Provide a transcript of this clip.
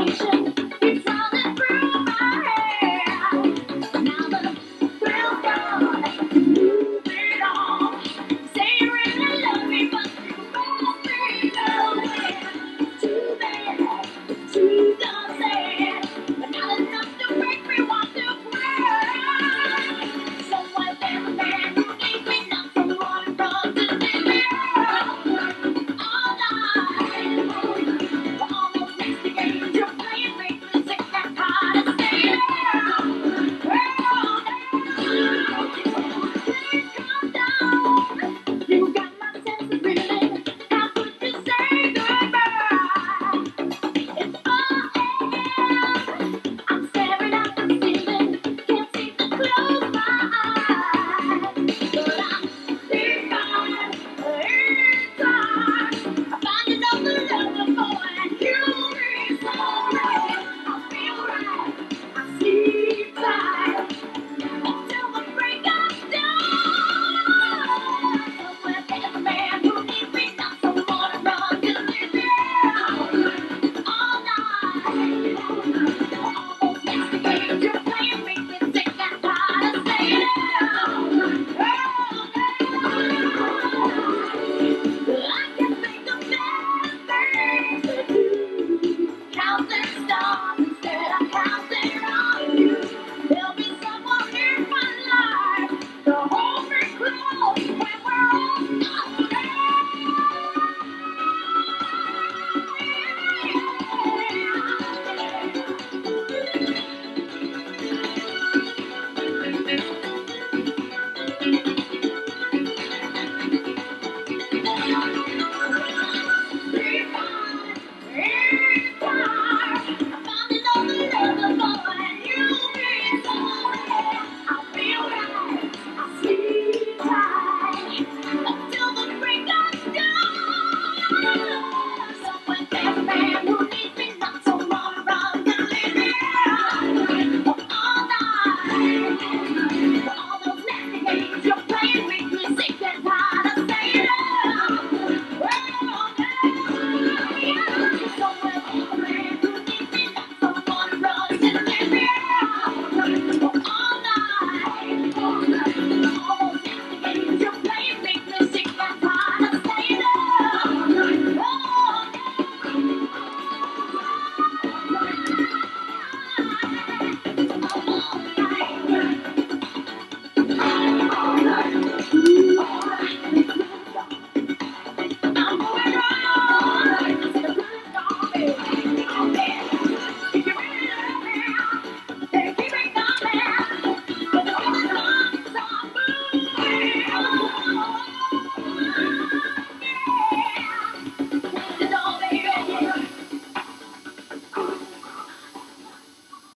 We should